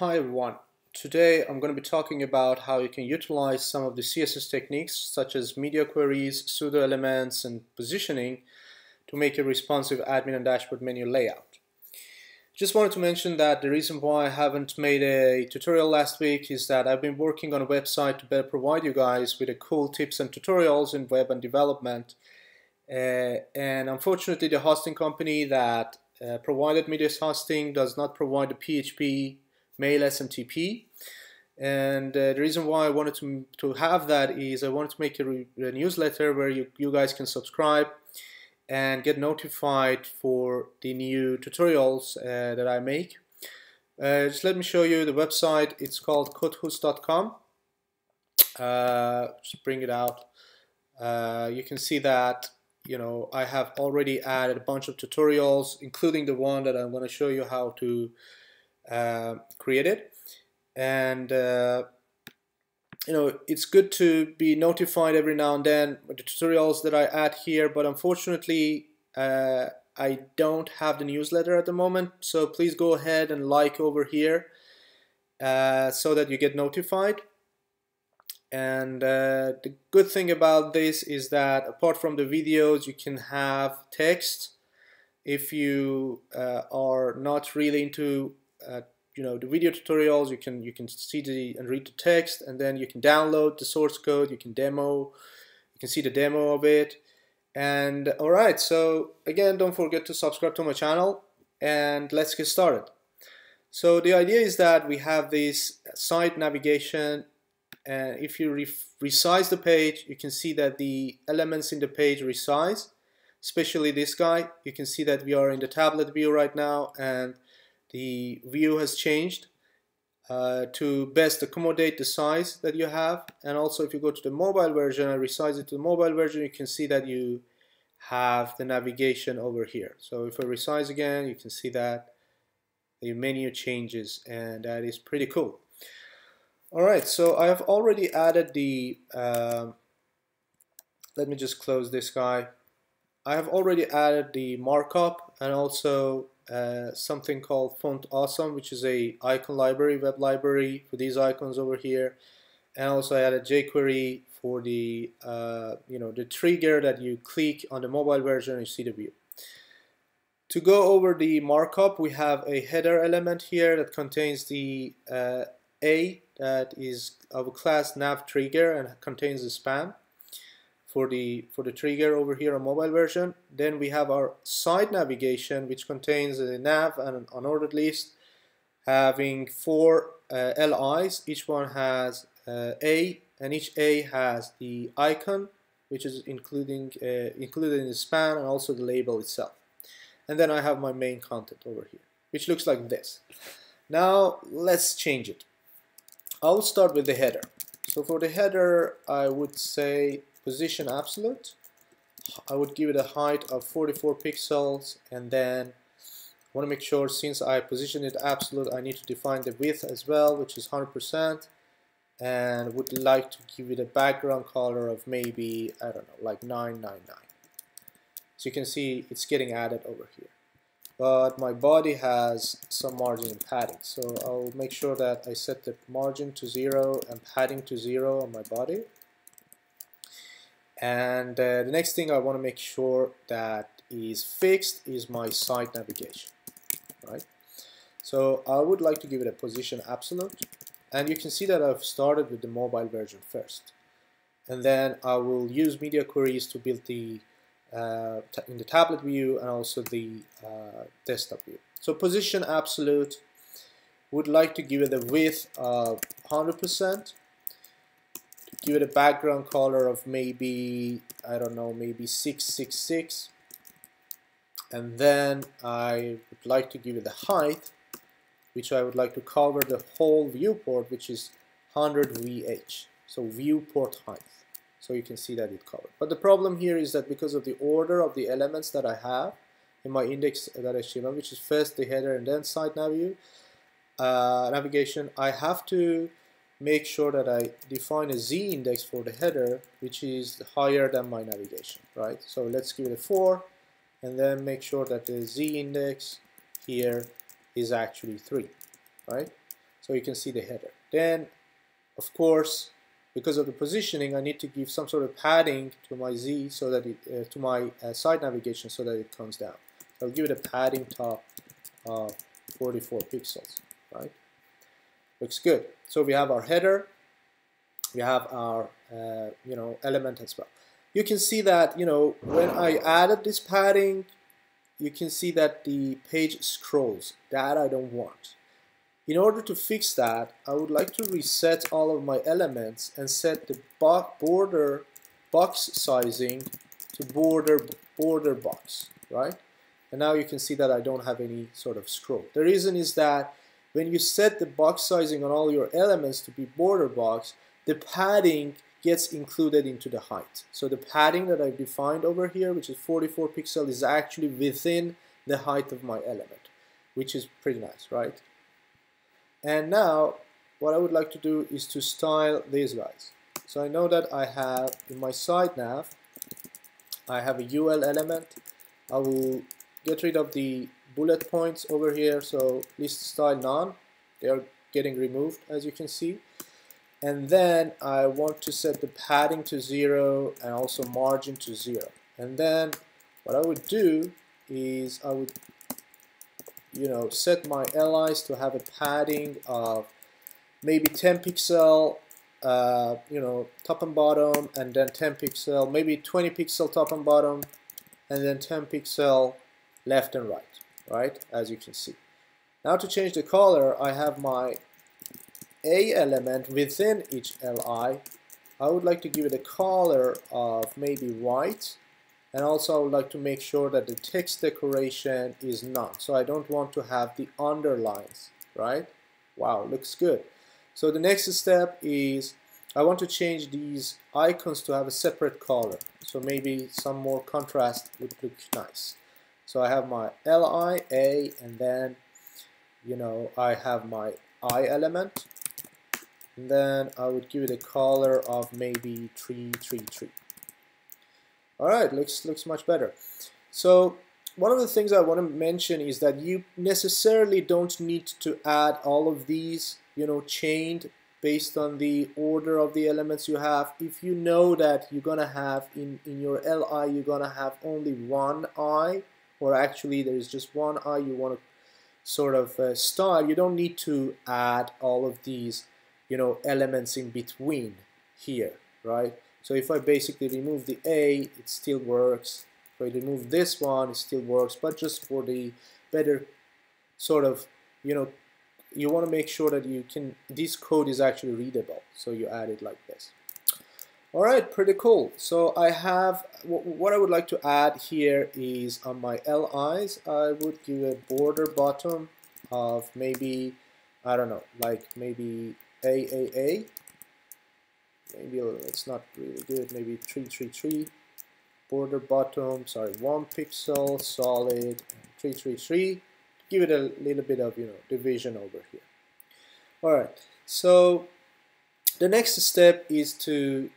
Hi everyone. Today I'm going to be talking about how you can utilize some of the CSS techniques such as media queries, pseudo elements, and positioning to make a responsive admin and dashboard menu layout. Just wanted to mention that the reason why I haven't made a tutorial last week is that I've been working on a website to better provide you guys with a cool tips and tutorials in web and development. Uh, and unfortunately the hosting company that uh, provided me this hosting does not provide the PHP mail SMTP. And uh, the reason why I wanted to, to have that is I wanted to make a, a newsletter where you, you guys can subscribe and get notified for the new tutorials uh, that I make. Uh, just let me show you the website. It's called kodhus.com. Uh, just bring it out. Uh, you can see that you know I have already added a bunch of tutorials, including the one that I'm going to show you how to created. And uh, you know it's good to be notified every now and then with the tutorials that I add here but unfortunately uh, I don't have the newsletter at the moment. So please go ahead and like over here uh, so that you get notified. And uh, the good thing about this is that apart from the videos you can have text if you uh, are not really into uh, you know the video tutorials you can you can see the and read the text and then you can download the source code you can demo you can see the demo of it. And all right so again don't forget to subscribe to my channel and let's get started. So the idea is that we have this site navigation and if you re resize the page you can see that the elements in the page resize. Especially this guy you can see that we are in the tablet view right now and the view has changed uh, to best accommodate the size that you have. And also if you go to the mobile version and resize it to the mobile version you can see that you have the navigation over here. So if I resize again you can see that the menu changes and that is pretty cool. Alright so I have already added the uh, let me just close this guy. I have already added the markup and also uh, something called Font Awesome, which is a icon library, web library for these icons over here. And also I added jQuery for the, uh, you know, the trigger that you click on the mobile version you see the view. To go over the markup, we have a header element here that contains the uh, A that is of a class nav trigger and contains the span for the for the trigger over here on mobile version. Then we have our site navigation which contains a nav and an unordered list having four uh, LIs each one has uh, A and each A has the icon which is including uh, included in the span and also the label itself. And then I have my main content over here which looks like this. Now let's change it. I'll start with the header. So for the header I would say position absolute. I would give it a height of 44 pixels and then I want to make sure since I position it absolute I need to define the width as well which is 100% and would like to give it a background color of maybe I don't know like 999 so you can see it's getting added over here. But my body has some margin and padding so I'll make sure that I set the margin to zero and padding to zero on my body and uh, the next thing I want to make sure that is fixed is my site navigation right? So I would like to give it a position absolute and you can see that I've started with the mobile version first. And then I will use media queries to build the uh, in the tablet view and also the uh, desktop view. So position absolute would like to give it a width of 100% give it a background color of maybe I don't know maybe 666 and then I would like to give it a height which I would like to cover the whole viewport which is 100 VH so viewport height. So you can see that it covered. But the problem here is that because of the order of the elements that I have in my index.html which is first the header and then site nav uh, navigation I have to make sure that I define a z index for the header which is higher than my navigation right so let's give it a 4 and then make sure that the z index here is actually 3 right so you can see the header. Then, of course, because of the positioning, I need to give some sort of padding to my Z so that it, uh, to my uh, side navigation so that it comes down. So I'll give it a padding top of 44 pixels, right? Looks good. So we have our header, we have our uh, you know element as well. You can see that you know when I added this padding, you can see that the page scrolls. That I don't want. In order to fix that, I would like to reset all of my elements and set the border box sizing to border border box, right? And now you can see that I don't have any sort of scroll. The reason is that when you set the box sizing on all your elements to be border box, the padding gets included into the height. So the padding that I've defined over here, which is 44 pixel, is actually within the height of my element, which is pretty nice, right? And now what I would like to do is to style these guys. So I know that I have in my side nav, I have a UL element. I will get rid of the bullet points over here. So list style none, they are getting removed as you can see. And then I want to set the padding to zero and also margin to zero. And then what I would do is I would you know, set my LIs to have a padding of maybe 10 pixel, uh, you know, top and bottom, and then 10 pixel, maybe 20 pixel top and bottom, and then 10 pixel left and right, right, as you can see. Now to change the color, I have my A element within each LI. I would like to give it a color of maybe white, and also I would like to make sure that the text decoration is none so I don't want to have the underlines right? Wow looks good. So the next step is I want to change these icons to have a separate color. So maybe some more contrast would look nice so I have my LI A and then you know I have my I element and then I would give it a color of maybe 333 all right, looks looks much better. So one of the things I want to mention is that you necessarily don't need to add all of these, you know, chained based on the order of the elements you have. If you know that you're gonna have in in your LI, you're gonna have only one I, or actually there is just one I you want to sort of uh, style. You don't need to add all of these, you know, elements in between here, right? So if I basically remove the A, it still works. If I remove this one, it still works, but just for the better sort of, you know, you want to make sure that you can, this code is actually readable. So you add it like this. All right, pretty cool. So I have, what I would like to add here is on my LIs, I would give a border bottom of maybe, I don't know, like maybe AAA maybe it's not really good maybe 333 border bottom sorry one pixel solid 333 give it a little bit of you know division over here. All right so the next step is to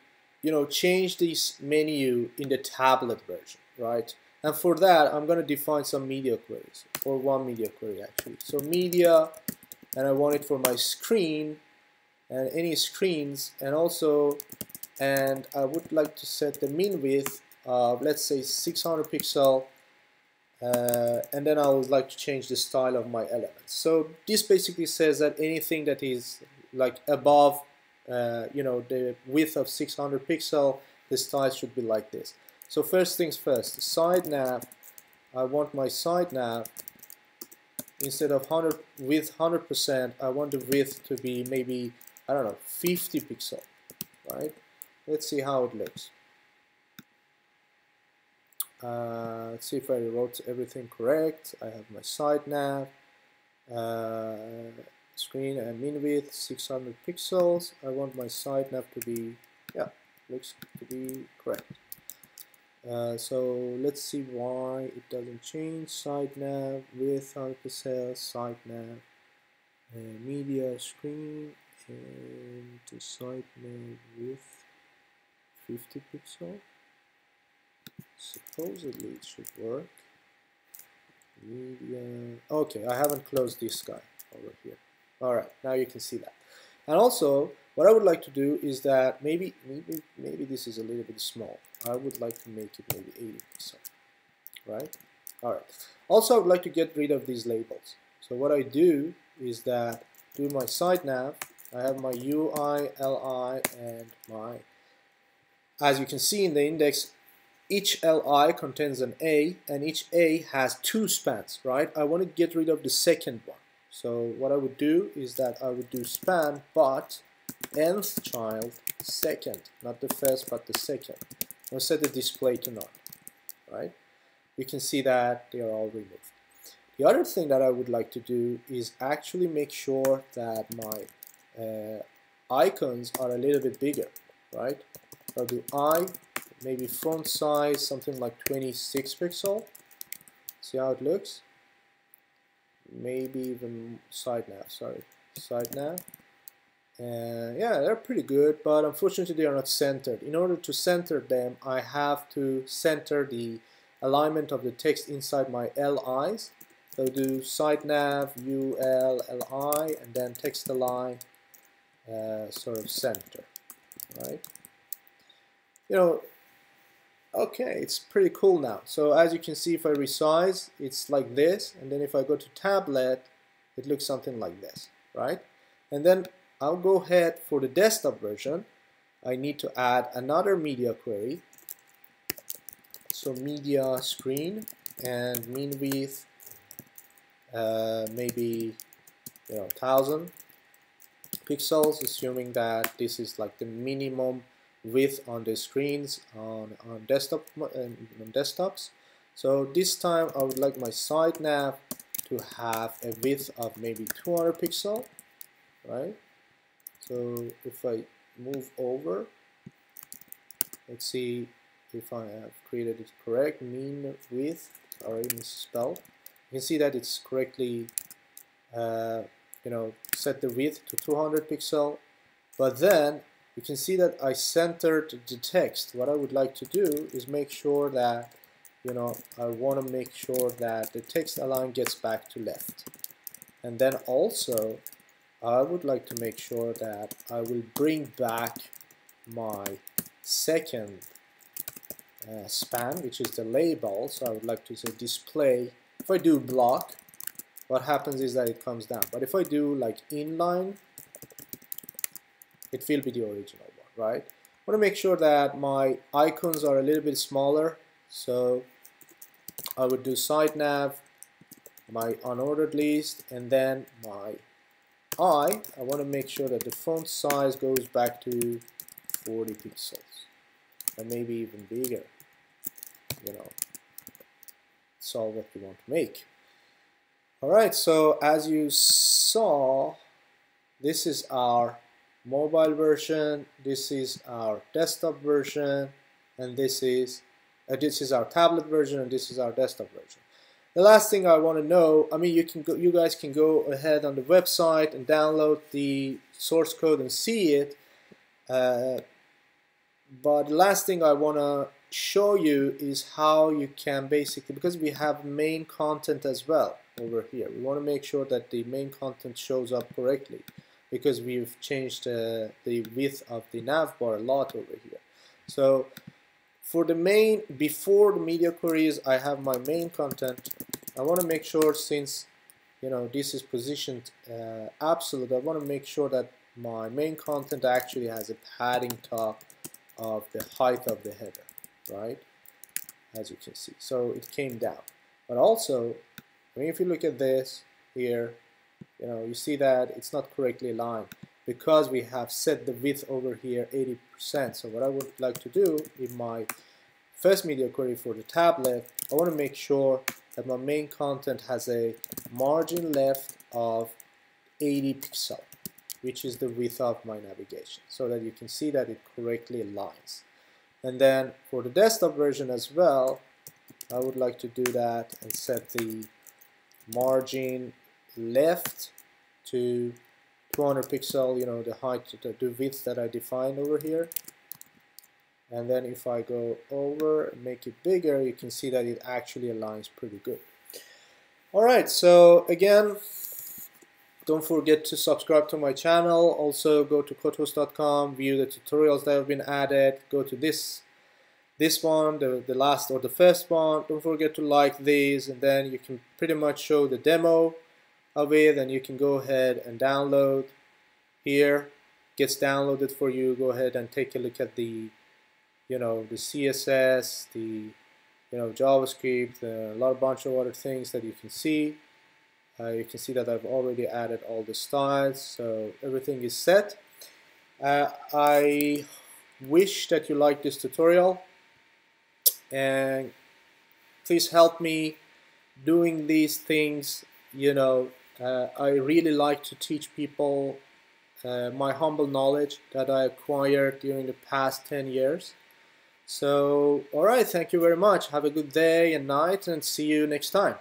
you know change this menu in the tablet version right? And for that I'm going to define some media queries or one media query actually. So media and I want it for my screen and any screens and also and I would like to set the min width of let's say 600 pixel uh, and then I would like to change the style of my elements so this basically says that anything that is like above uh, you know the width of 600 pixel the style should be like this. So first things first side nav. I want my side nav. Instead of 100 width 100% I want the width to be maybe I don't know 50 pixel right? Let's see how it looks. Uh, let's see if I wrote everything correct. I have my side nav. Uh, screen and min width 600 pixels. I want my side nav to be yeah looks to be correct. Uh, so let's see why it doesn't change. Side nav width 100% side nav uh, media screen and the side nav width 50 pixel. Supposedly it should work. Media okay I haven't closed this guy here Alright, now you can see that. And also, what I would like to do is that maybe, maybe, maybe this is a little bit small. I would like to make it maybe 80 pixel, right? Alright. Also, I would like to get rid of these labels. So what I do is that do my site nav, I have my UI, LI, and my, as you can see in the index, each LI contains an A, and each A has two spans, right? I want to get rid of the second one. So what I would do is that I would do span, but nth child second, not the first, but the second. I'll set the display to none, right? You can see that they are all removed. The other thing that I would like to do is actually make sure that my uh, icons are a little bit bigger, right? I'll do I, maybe font size, something like 26 pixel. See how it looks? Maybe even side nav, sorry, side nav. And yeah, they're pretty good, but unfortunately they are not centered. In order to center them, I have to center the alignment of the text inside my LIs. So do side nav, UL, LI, and then text align, uh, sort of center, right? You know, okay, it's pretty cool now. So as you can see, if I resize, it's like this, and then if I go to tablet, it looks something like this, right? And then I'll go ahead for the desktop version. I need to add another media query. So media screen and mean width uh, maybe you know thousand pixels assuming that this is like the minimum width on the screens on, on desktop uh, on desktops. So this time I would like my side nav to have a width of maybe 200 pixel right? So if I move over let's see if I have created it correct mean width sorry misspelled. You can see that it's correctly uh, you know set the width to 200 pixel but then you can see that I centered the text what I would like to do is make sure that you know I want to make sure that the text align gets back to left and then also I would like to make sure that I will bring back my second uh, span, which is the label. So I would like to say display. If I do block, what happens is that it comes down. But if I do like inline, it will be the original one, right? I want to make sure that my icons are a little bit smaller. So I would do site nav, my unordered list, and then my I, I want to make sure that the font size goes back to 40 pixels and maybe even bigger you know it's all what you want to make alright so as you saw this is our mobile version this is our desktop version and this is uh, this is our tablet version and this is our desktop version the last thing I want to know, I mean, you can go, you guys can go ahead on the website and download the source code and see it. Uh, but the last thing I want to show you is how you can basically, because we have main content as well over here. We want to make sure that the main content shows up correctly because we've changed uh, the width of the nav bar a lot over here. So for the main, before the media queries, I have my main content. I want to make sure since you know this is positioned uh, absolute, I want to make sure that my main content actually has a padding top of the height of the header, right? As you can see. So it came down. But also, I mean, if you look at this here, you know, you see that it's not correctly aligned because we have set the width over here 80%. So what I would like to do in my first media query for the tablet, I want to make sure that my main content has a margin left of 80 pixel, which is the width of my navigation, so that you can see that it correctly aligns. And then for the desktop version as well, I would like to do that and set the margin left to 200 pixel, you know, the height, the, the width that I defined over here. And then if I go over and make it bigger, you can see that it actually aligns pretty good. All right, so again, don't forget to subscribe to my channel. Also go to kodhus.com, view the tutorials that have been added. Go to this this one, the, the last or the first one. Don't forget to like these and then you can pretty much show the demo it and you can go ahead and download here. Gets downloaded for you. Go ahead and take a look at the you know the CSS, the you know JavaScript, a lot of bunch of other things that you can see. Uh, you can see that I've already added all the styles, so everything is set. Uh, I wish that you like this tutorial and please help me doing these things you know uh, I really like to teach people uh, my humble knowledge that I acquired during the past 10 years. So alright thank you very much. Have a good day and night and see you next time